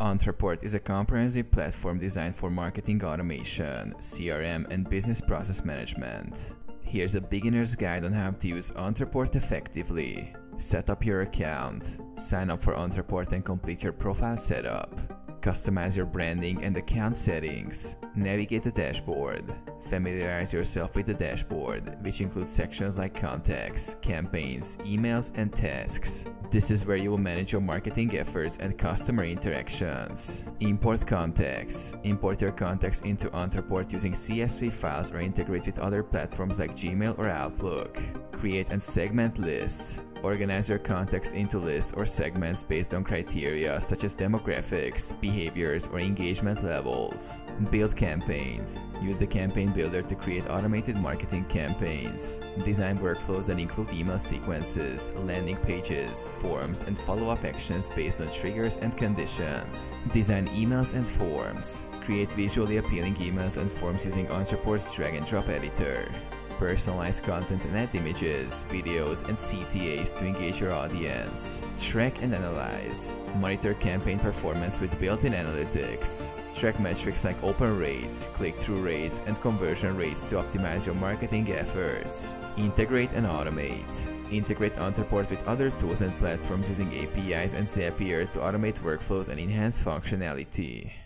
Ontraport is a comprehensive platform designed for marketing automation, CRM, and business process management. Here's a beginner's guide on how to use Ontraport effectively. Set up your account, sign up for Ontraport and complete your profile setup. Customize your branding and account settings. Navigate the dashboard. Familiarize yourself with the dashboard, which includes sections like contacts, campaigns, emails, and tasks. This is where you will manage your marketing efforts and customer interactions. Import contacts. Import your contacts into Ontraport using CSV files or integrate with other platforms like Gmail or Outlook. Create and segment lists. Organize your contacts into lists or segments based on criteria such as demographics, behaviors, or engagement levels. Build campaigns. Use the campaign builder to create automated marketing campaigns. Design workflows that include email sequences, landing pages, forms, and follow-up actions based on triggers and conditions. Design emails and forms. Create visually appealing emails and forms using Ontraport's drag-and-drop editor personalize content and add images, videos, and CTAs to engage your audience. Track and analyze. Monitor campaign performance with built-in analytics. Track metrics like open rates, click-through rates, and conversion rates to optimize your marketing efforts. Integrate and automate. Integrate Ontraport with other tools and platforms using APIs and Zapier to automate workflows and enhance functionality.